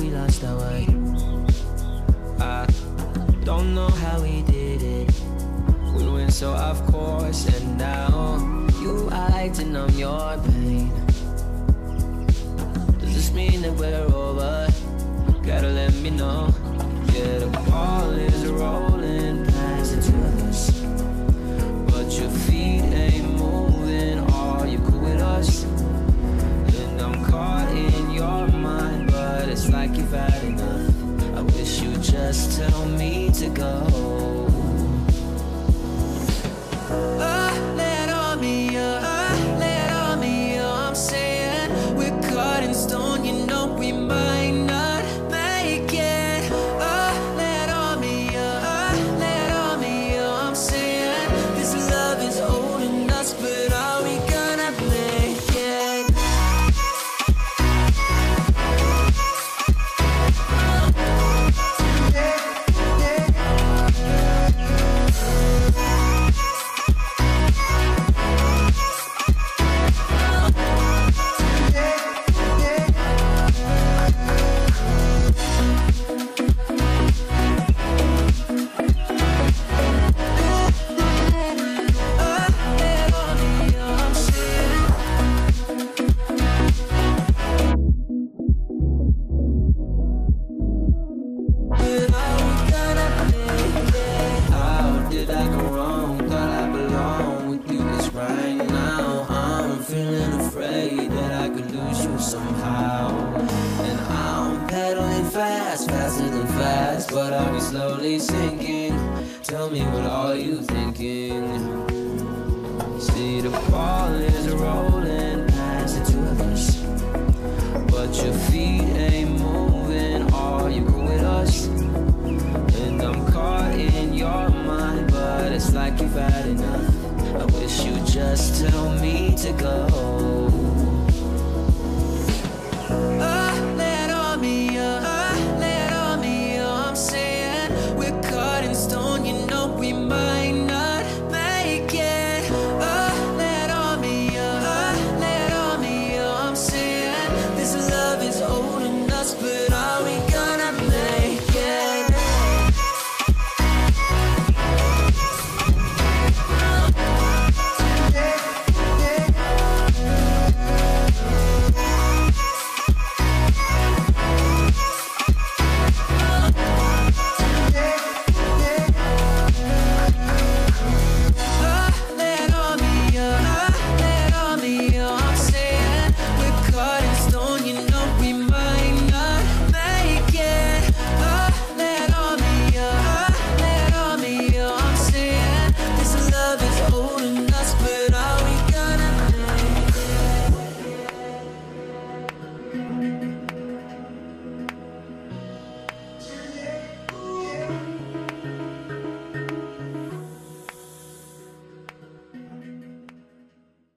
we lost our way. I don't know how we did it. We went so off course and I but I'll be slowly sinking. Tell me what are you thinking? See the ball is rolling past the two of us, but your feet ain't moving. Are you cool with us? And I'm caught in your mind, but it's like you've had enough. I wish you just tell me to go. 明白。